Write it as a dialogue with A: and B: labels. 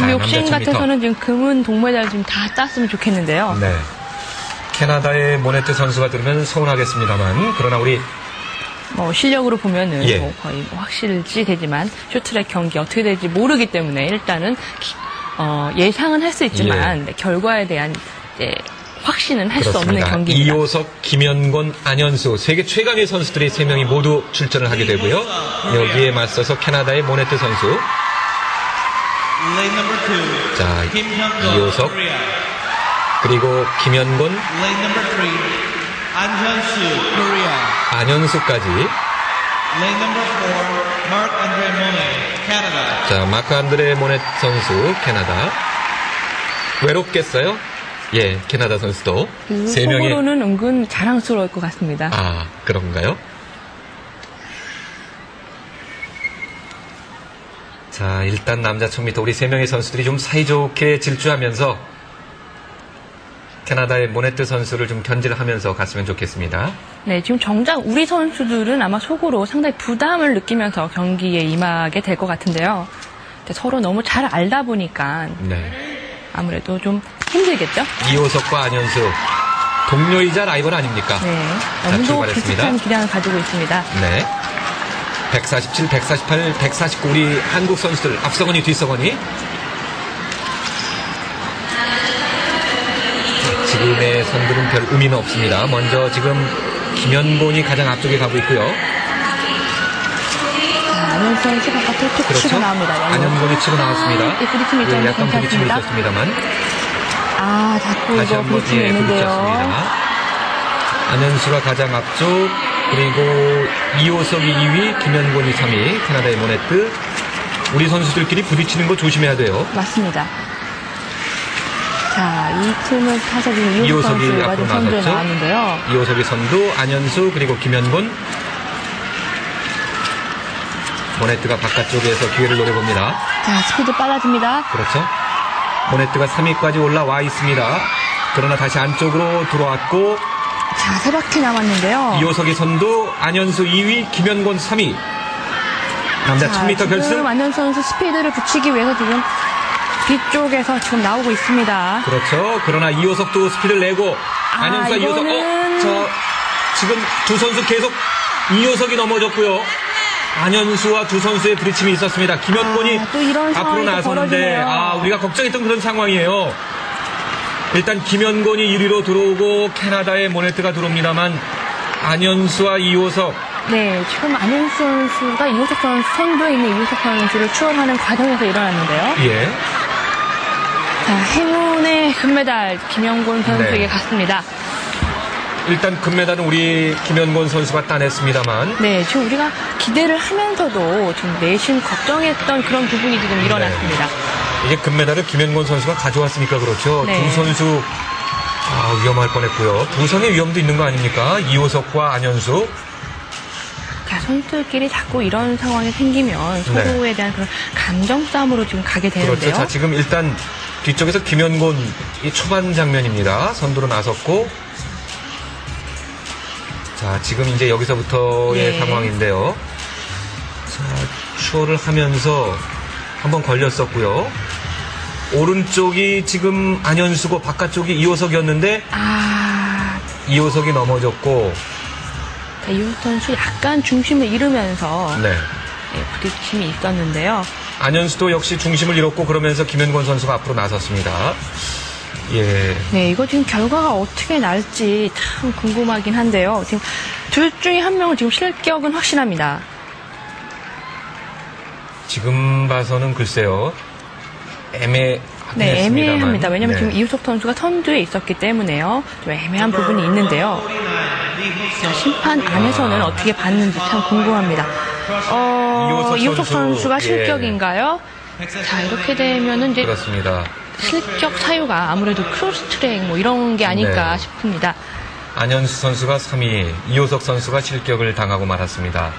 A: 지금
B: 남자
A: 욕심
B: 1000m.
A: 같아서는 지금 금은 동메달 지금 다 땄으면 좋겠는데요.
B: 네. 캐나다의 모네트 선수가 들으면 서운하겠습니다만 그러나 우리
A: 뭐 실력으로 보면은
B: 예.
A: 뭐 거의 뭐 확실시 되지만 쇼트랙 경기 어떻게 될지 모르기 때문에 일단은 기- 어, 예상은 할 수 있지만 네, 결과에 대한 이제 확신은 할 수 없는
B: 예.
A: 경기입니다.
B: 이호석, 김현곤, 안현수 세계 최강의 선수들이 세 명이 모두 출전을 하게 되고요. 여기에 맞서서 캐나다의 모네트 선수. 자, 이호석.
C: Korea.
B: 그리고 김현곤,
C: Lane number three. An Hyun-soo, Korea.
B: 안현수까지
C: Lane number four. Mark Andre Monet, Canada.
B: 자 마크 안드레 모네트 선수 캐나다 외롭겠어요? 예, 캐나다 선수도 그세 명의
A: 속으로는 은근 자랑스러울 것 같습니다.
B: 아, 그런가요? 자, 일단 남자 1000m 우리 세 명의 선수들이 좀 사이좋게 질주하면서 캐나다의 모네트 선수를 좀 견제를 하면서 갔으면 좋겠습니다.
A: 네, 지금 정작 우리 선수들은 아마 속으로 상당히 부담을 느끼면서 경기에 임하게 될 것 같은데요. 서로 너무 잘 알다 보니까
B: 네.
A: 아무래도 좀 힘들겠죠?
B: 이호석과 안현수 동료이자 라이벌 아닙니까?
A: 네.
B: 자,
A: 너무도. 비슷한 기량을 가지고 있습니다.
B: 네. 147, 148, 149 우리 한국 선수들 앞서거니 뒤서거니 지금의 선들은 별 의미는 없습니다. 먼저 지금 김현곤이 가장 앞쪽에 가고 있고요.
A: 자, 안현 선수 바깥으로 툭
B: 그렇죠.
A: 치고 나옵니다.
B: 안현곤이 치고 나왔습니다.
A: 이 부딪힘이 좀
B: 예, 약간 부딪힘이. 있었습니다만
A: 아, 자꾸
B: 다시
A: 이거
B: 한번
A: 부딪힘이
B: 예,
A: 있는데요.
B: 안현수가 가장 앞쪽 그리고 이호석이 2위, 김현곤이 3위, 캐나다의 모네트. 우리 선수들끼리 부딪히는 거 조심해야 돼요.
A: 맞습니다. 자, 이 틈을 타서 지금 이호석
B: 이호석이
A: 선수가
B: 앞으로
A: 선두에
B: 나섰죠?
A: 나왔는데요.
B: 이호석의 선두, 안현수 그리고 김현곤. 모네트가 바깥쪽에서 기회를 노려봅니다.
A: 자, 스피드 빨라집니다.
B: 그렇죠. 모네트가 3위까지 올라와 있습니다. 그러나 다시 안쪽으로 들어왔고
A: 자, 세 바퀴 남았는데요.
B: 이호석의 선두, 안현수 2위, 김현곤 3위. 남자
A: 자,
B: 1000m
A: 지금
B: 결승.
A: 안현 선수 스피드를 붙이기 위해서 지금 뒤쪽에서 지금 나오고 있습니다.
B: 그렇죠. 그러나 이호석도 스피드를 내고
A: 아,
B: 안현수와 이호석.
A: 이거는-
B: 어, 저 지금 두 선수 계속 이호석이 넘어졌고요. 안현수와 두 선수의 부딪힘이 있었습니다. 김현곤이
A: 아,
B: 앞으로 나섰는데
A: 벌어지네요.
B: 아 우리가 걱정했던 그런 상황이에요. 일단 김현곤이 1위로 들어오고 캐나다의 모네트가 들어옵니다만 안현수와 이호석
A: 네, 지금 안현 선수가 이호석 선수, 선두에 있는 이호석 선수를 추월하는 과정에서 일어났는데요.
B: 예
A: 자, 행운의 금메달 김영곤 선수에게
B: 네.
A: 갔습니다.
B: 일단 금메달은 우리 김현곤 선수가 따냈습니다만
A: 네, 지금 우리가 기대를 하면서도 지금 내심 걱정했던 그런 부분이 지금 일어났습니다.
B: 이게 금메달을 김현곤 선수가 가져왔으니까 그렇죠.
A: 네.
B: 두 선수 아, 위험할 뻔했고요. 부상의 위험도 있는 거 아닙니까? 이호석과 안현수.
A: 자, 선수들끼리 자꾸 이런 상황이 생기면 서로에 대한 그런 감정 싸움으로 지금 가게
B: 네. 그렇죠.
A: 되는데요.
B: 자, 지금 일단 뒤쪽에서 김현곤 이 초반 장면입니다. 선두로 나섰고 자, 지금 이제 여기서부터의
A: 예.
B: 상황인데요. 자, 추월을 하면서 한번 걸렸었고요. 오른쪽이 지금 안현수고 바깥쪽이 이호석이었는데
A: 아,
B: 이호석이 넘어졌고
A: 자, 이호석 선수 약간 중심을 잃으면서
B: 네.
A: 예, 부딪힘이 있었는데요.
B: 안현수도 역시 중심을 잃었고 그러면서 김현권 선수가 앞으로 나섰습니다. 예.
A: 네, 이거 지금 결과가 어떻게 날지 참 궁금하긴 한데요. 지금 둘 중에 한 명은 지금 실격은 확실합니다.
B: 지금 봐서는 글쎄요. 애매하긴
A: 네. 애매합니다. 왜냐면
B: 네.
A: 지금 이우석 선수가 선두에 있었기 때문에요. 좀 애매한 부분이 있는데요. 자, 심판 안에서는
B: 아.
A: 어떻게 봤는지 참 궁금합니다. 어, 이우석
B: 선수,
A: 선수가
B: 예.
A: 실격인가요? 자, 이렇게 되면은 이제
B: 그렇습니다.
A: 실격 사유가 아무래도 크로스 트랙 뭐 이런 게 아닐까
B: 네.
A: 싶습니다.
B: 안현수 선수가 3위, 이호석 선수가 실격을 당하고 말았습니다.